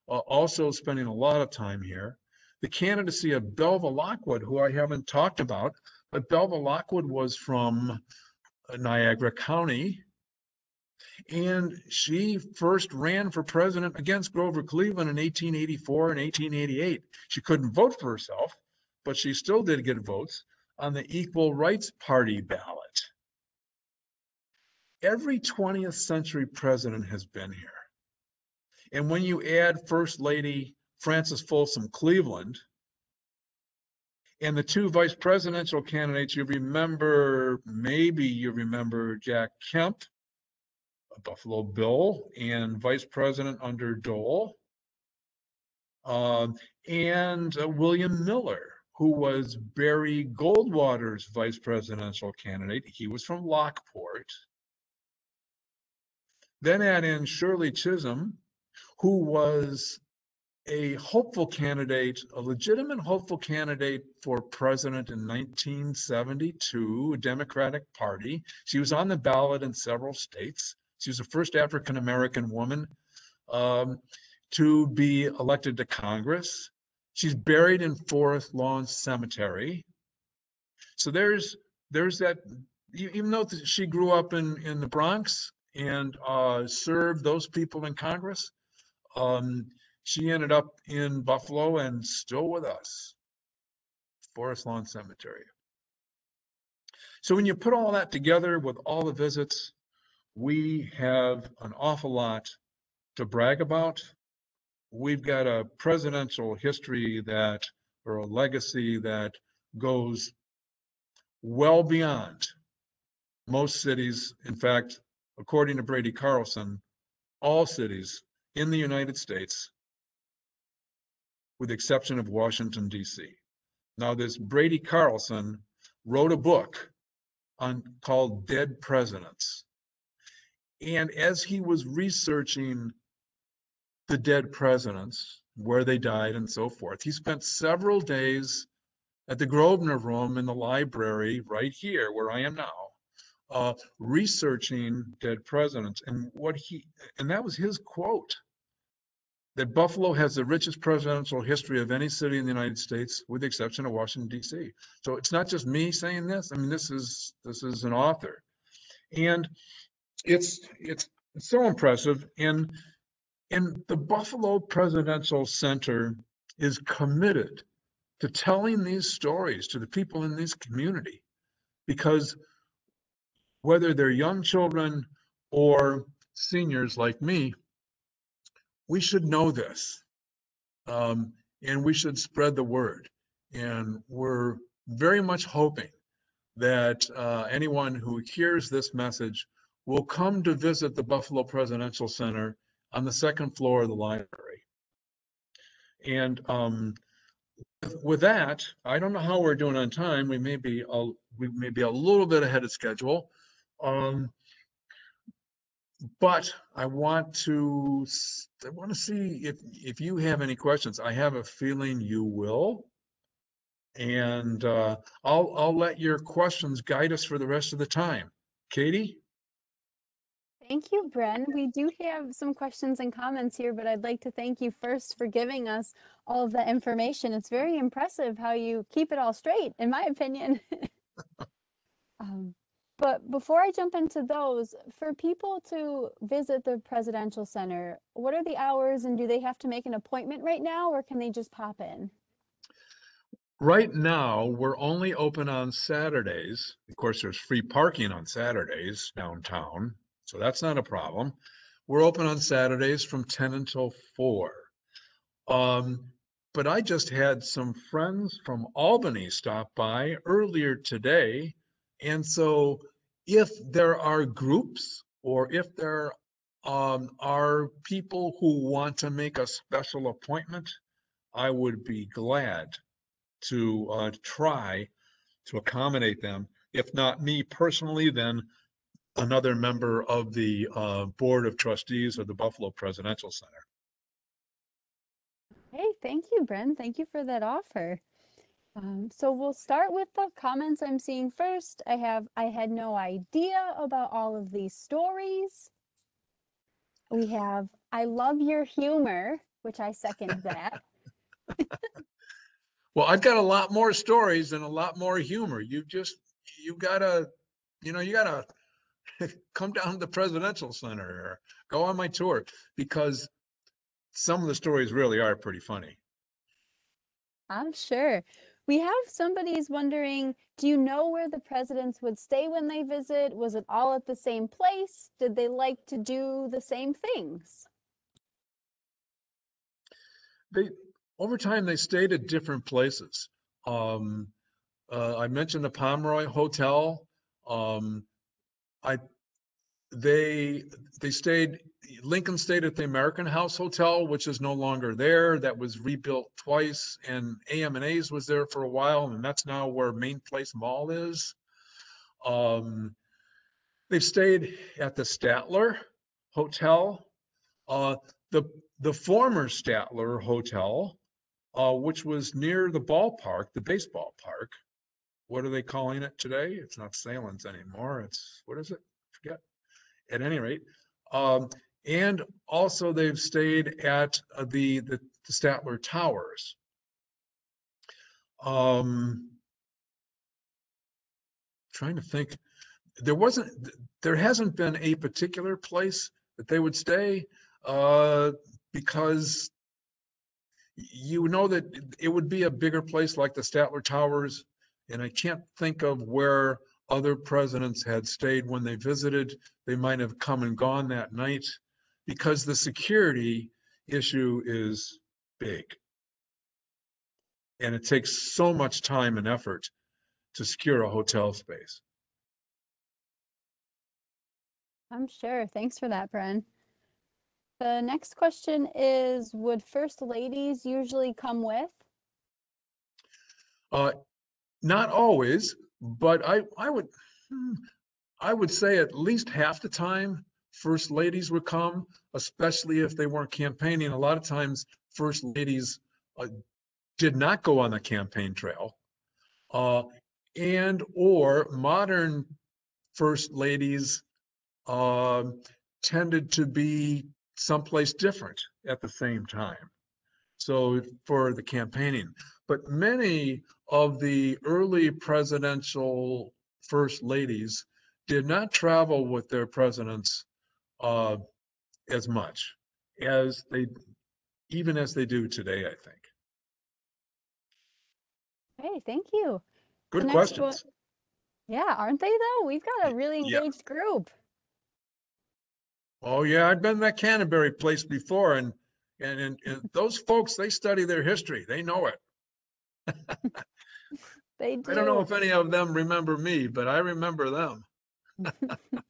B: uh, also spending a lot of time here. The candidacy of Belva Lockwood, who I haven't talked about, but Belva Lockwood was from uh, Niagara County. And she first ran for president against Grover Cleveland in 1884 and 1888. She couldn't vote for herself, but she still did get votes on the Equal Rights Party ballot every 20th century president has been here. And when you add First Lady Frances Folsom Cleveland and the two vice presidential candidates, you remember, maybe you remember Jack Kemp, Buffalo Bill, and vice president under Dole, um, and uh, William Miller, who was Barry Goldwater's vice presidential candidate. He was from Lockport. Then add in Shirley Chisholm, who was a hopeful candidate, a legitimate hopeful candidate for president in 1972, Democratic Party. She was on the ballot in several states. She was the first African American woman um, to be elected to Congress. She's buried in Forest Lawn Cemetery. So there's there's that. Even though she grew up in in the Bronx, and uh, served those people in Congress. Um, she ended up in Buffalo and still with us. Forest Lawn Cemetery. So when you put all that together with all the visits, we have an awful lot to brag about. We've got a presidential history that, or a legacy that goes well beyond most cities. In fact, according to Brady Carlson, all cities in the United States, with the exception of Washington, DC. Now, this Brady Carlson wrote a book on called Dead Presidents. And as he was researching the dead presidents, where they died and so forth, he spent several days at the Grosvenor Room in the library right here where I am now, uh, researching dead presidents. And what he, and that was his quote that Buffalo has the richest presidential history of any city in the United States, with the exception of Washington D.C. So it's not just me saying this. I mean, this is this is an author, and it's it's, it's so impressive. And and the Buffalo Presidential Center is committed to telling these stories to the people in this community, because whether they're young children or seniors like me, we should know this. Um, and we should spread the word. And we're very much hoping that uh, anyone who hears this message will come to visit the Buffalo Presidential Center on the second floor of the library. And um, with that, I don't know how we're doing on time. We may be a, we may be a little bit ahead of schedule. Um, but I want to, I want to see if, if you have any questions. I have a feeling you will. And uh, I'll, I'll let your questions guide us for the rest of the time. Katie?
A: Thank you, Bren. We do have some questions and comments here, but I'd like to thank you first for giving us all of information. It's very impressive how you keep it all straight, in my opinion. um, but before I jump into those, for people to visit the Presidential Center, what are the hours and do they have to make an appointment right now or can they just pop in?
B: Right now, we're only open on Saturdays. Of course, there's free parking on Saturdays downtown, so that's not a problem. We're open on Saturdays from ten until four. Um, but I just had some friends from Albany stop by earlier today. And so if there are groups or if there um, are people who want to make a special appointment, I would be glad to uh, try to accommodate them. If not me personally, then another member of the uh, Board of Trustees of the Buffalo Presidential Center.
A: Hey, thank you, Bren. Thank you for that offer. Um, so we'll start with the comments I'm seeing first. I have, I had no idea about all of these stories. We have, I love your humor, which I second that.
B: Well, I've got a lot more stories and a lot more humor. You just, you gotta, you know, you gotta come down to the Presidential Center or go on my tour because some of the stories really are pretty funny.
A: I'm sure. We have somebody's wondering, do you know where the presidents would stay when they visit? Was it all at the same place? Did they like to do the same things?
B: They, over time, they stayed at different places. Um, uh, I mentioned the Pomeroy Hotel. Um, I, they, they stayed, Lincoln stayed at the American House Hotel, which is no longer there. That was rebuilt twice and AM and A's was there for a while and that's now where Main Place Mall is. Um, they've stayed at the Statler Hotel. Uh, the, the former Statler Hotel, uh, which was near the ballpark, the baseball park. What are they calling it today? It's not Sahlen's anymore. It's, what is it? At any rate, um, and also they've stayed at uh, the, the the Statler Towers. Um, trying to think, there wasn't, there hasn't been a particular place that they would stay, uh, because you know that it would be a bigger place like the Statler Towers. And I can't think of where other presidents had stayed when they visited. They might have come and gone that night because the security issue is big. And it takes so much time and effort to secure a hotel space.
A: I'm sure. Thanks for that, Bren. The next question is, would first ladies usually come with?
B: Uh, not always, but I, I would, hmm, I would say at least half the time, first ladies would come, especially if they weren't campaigning. A lot of times, first ladies uh, did not go on the campaign trail. Uh, and or modern first ladies um, tended to be someplace different at the same time. So for the campaigning, but many of the early presidential first ladies did not travel with their presidents uh, as much as they, even as they do today, I think.
A: Hey, thank you.
B: Good
A: next one-
B: questions.
A: Yeah, aren't they though? We've got a really
B: Yeah.
A: engaged group.
B: Oh, yeah, I've been to that Canterbury place before and, and, and, and those folks, they study their history. They know it.
A: They do.
B: I don't know if any of them remember me, but I remember them.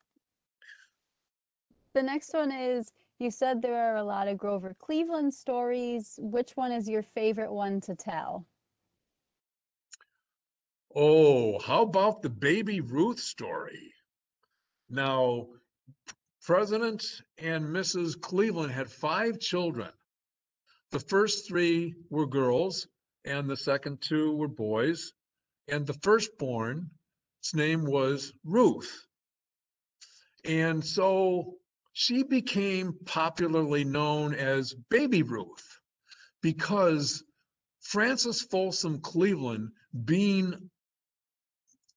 A: The next one is, you said there are a lot of Grover Cleveland stories. Which one is your favorite one to tell?
B: Oh, how about the baby Ruth story? Now, President and Mrs. Cleveland had five children. The first three were girls, and the second two were boys. And the firstborn's name was Ruth. And so she became popularly known as Baby Ruth because Frances Folsom Cleveland, being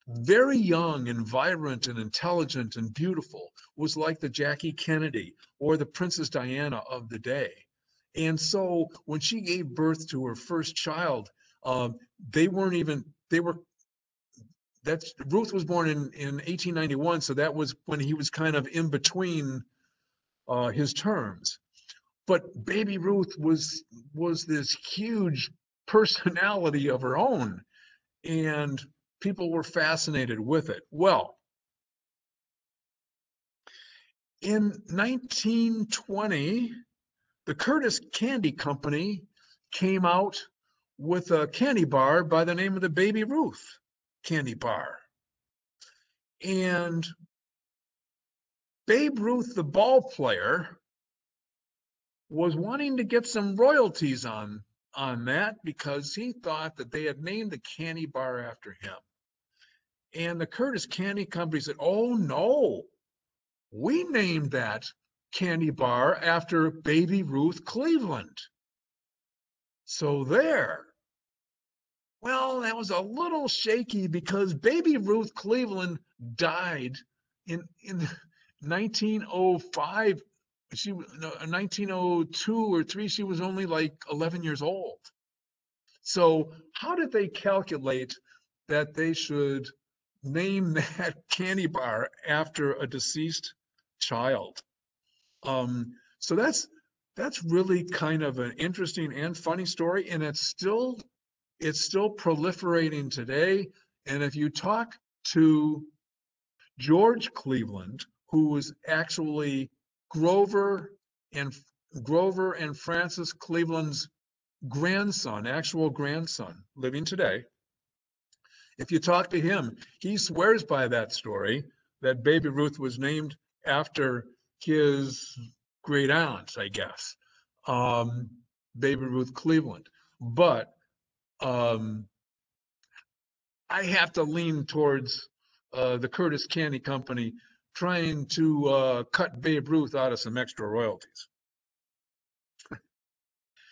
B: very young and vibrant and intelligent and beautiful, was like the Jackie Kennedy or the Princess Diana of the day. And so when she gave birth to her first child, um, they weren't even, they were, that's, Ruth was born in, in 1891, so that was when he was kind of in between uh, his terms. But baby Ruth was, was this huge personality of her own. And people were fascinated with it. Well, in 1920, the Curtiss Candy Company came out with a candy bar by the name of the Baby Ruth candy bar. And Babe Ruth, the ball player, was wanting to get some royalties on on that because he thought that they had named the candy bar after him. And the Curtiss Candy Company said, "Oh no, we named that candy bar after Baby Ruth Cleveland." So there. Well, that was a little shaky because Baby Ruth Cleveland died in in 1905 she no, 1902 or 3 she was only like 11 years old so how did they calculate that they should name that candy bar after a deceased child um so that's that's really kind of an interesting and funny story and it's still it's still proliferating today and if you talk to George Cleveland, who was actually Grover and Grover and Frances Cleveland's grandson, actual grandson, living today. If you talk to him, he swears by that story that Baby Ruth was named after his great aunt, I guess, um, Baby Ruth Cleveland. But um, I have to lean towards uh, the Curtiss Candy Company trying to uh, cut Babe Ruth out of some extra royalties.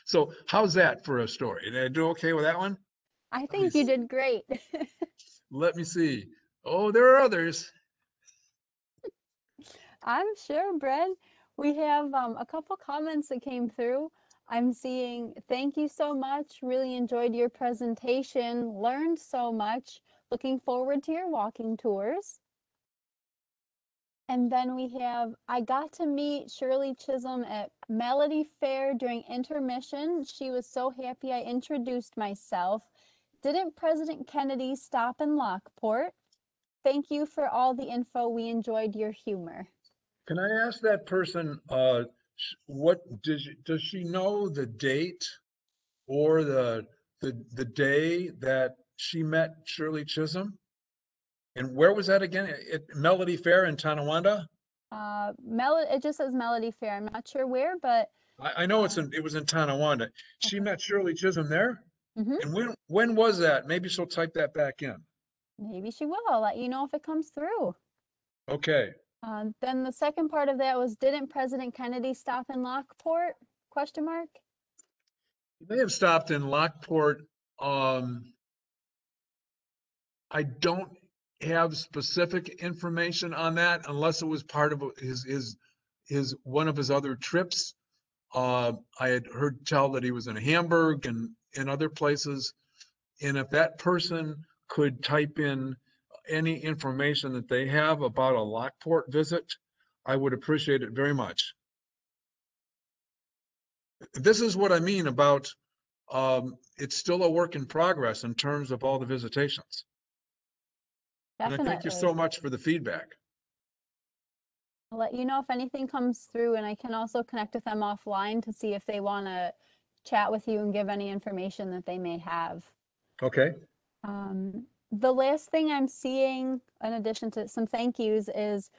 B: So how's that for a story? Did I do okay with that one?
A: I think you
B: s-
A: did great.
B: Let me see. Oh, there are others.
A: I'm sure, Brad. We have um, a couple comments that came through. I'm seeing, thank you so much. Really enjoyed your presentation, learned so much. Looking forward to your walking tours. And then we have, I got to meet Shirley Chisholm at Melody Fair during intermission. She was so happy I introduced myself. Didn't President Kennedy stop in Lockport? Thank you for all the info. We enjoyed your humor.
B: Can I ask that person, uh, sh- what, does, she- does she know the date or the, the, the day that she met Shirley Chisholm? And where was that again? At Melody Fair in Tonawanda?
A: Uh, Mel, it just says Melody Fair. I'm not sure where, but
B: I, I know it's in, it was in Tonawanda. She met Shirley Chisholm there?
A: Mhm.
B: And when, when was that? Maybe she'll type that back in.
A: maybe she will. I'll let you know if it comes through.
B: Okay.
A: Uh, then the second part of that was, didn't President Kennedy stop in Lockport? Question mark.
B: He may have stopped in Lockport. Um, I don't have specific information on that unless it was part of his, his, his, one of his other trips. Uh, I had heard tell that he was in Hamburg and in other places. And if that person could type in any information that they have about a Lockport visit, I would appreciate it very much. This is what I mean about, um, it's still a work in progress in terms of all the visitations. Definitely. And I thank you so much for the feedback.
A: I'll let you know if anything comes through and I can also connect with them offline to see if they want to chat with you and give any information that they may have.
B: Okay.
A: Um, the last thing I'm seeing, in addition to some thank yous, is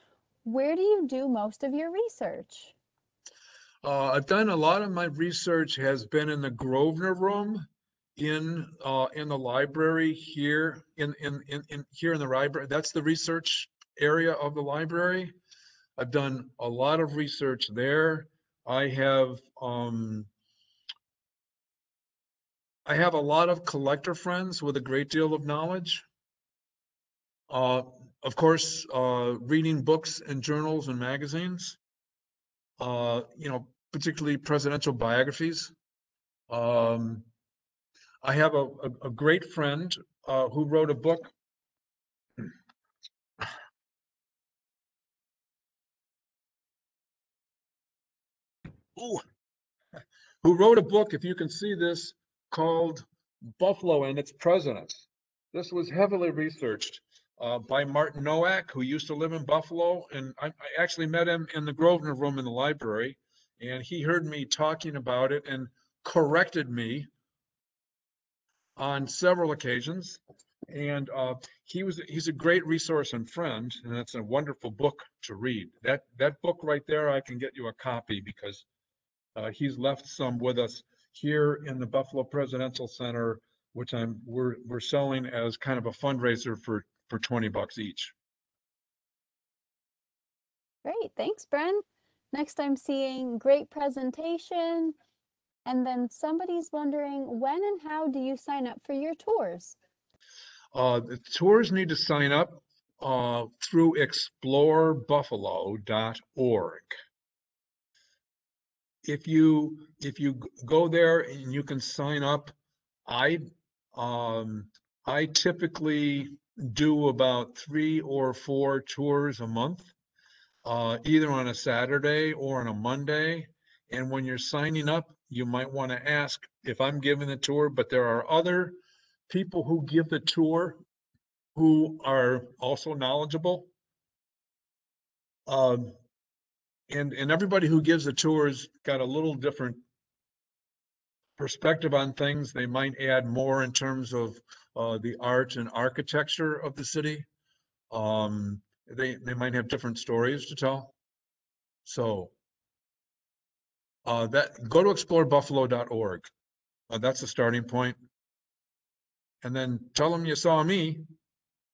A: where do you do most of your research?
B: Uh, I've done a lot of my research has been in the Grosvenor Room in, uh, in the library here in, in, in, in, here in the library. That's the research area of the library. I've done a lot of research there. I have, um, I have a lot of collector friends with a great deal of knowledge. Uh, of course, uh, reading books and journals and magazines. Uh, you know, particularly presidential biographies. Um, I have a, a, a great friend, uh, who wrote a book. Ooh, who wrote a book, if you can see this, called Buffalo and its Presidents. This was heavily researched uh, by Martin Nowak, who used to live in Buffalo, and I, I actually met him in the Grosvenor Room in the library, and he heard me talking about it and corrected me on several occasions. And uh, he was he's a great resource and friend, and it's a wonderful book to read. That that book right there, I can get you a copy because uh, he's left some with us here in the Buffalo Presidential Center, which I'm we're we're selling as kind of a fundraiser for for 20 bucks each.
A: Great, thanks, Bren. Next, I'm seeing great presentation. And then somebody's wondering when and how do you sign up for your tours?
B: Uh, the tours need to sign up uh, through explorebuffalo.org. If you if you go there and you can sign up, I um, I typically do about three or four tours a month, uh, either on a Saturday or on a Monday. And when you're signing up, you might want to ask if I'm giving the tour, but there are other people who give the tour who are also knowledgeable. Um, and, and everybody who gives the tours got a little different perspective on things. They might add more in terms of, uh, the art and architecture of the city. Um, they, they might have different stories to tell. So, uh, that, go to explorebuffalo.org. Uh, that's the starting point. And then tell them you saw me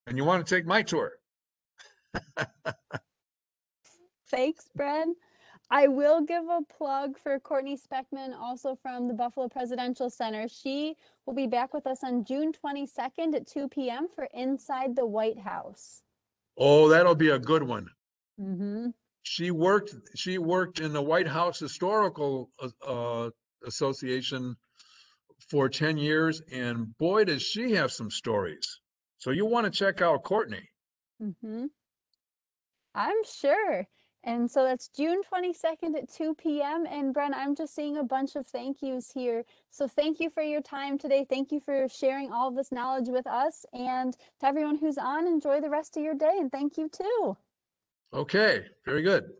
B: and you want to take my tour.
A: Thanks, Bren. I will give a plug for Courtney Speckman, also from the Buffalo Presidential Center. She will be back with us on June 22nd at 2 p.m. for Inside the White House.
B: Oh, that'll be a good one.
A: Mm-hmm.
B: She worked, she worked in the White House Historical uh, uh, Association for 10 years, and boy, does she have some stories. So you want to check out Courtney.
A: Mm-hmm. I'm sure. And so that's June 22nd at 2 p.m. And Bren, I'm just seeing a bunch of thank yous here. So thank you for your time today. Thank you for sharing all this knowledge with us. And to everyone who's on, enjoy the rest of your day. And thank you too.
B: Okay, very good.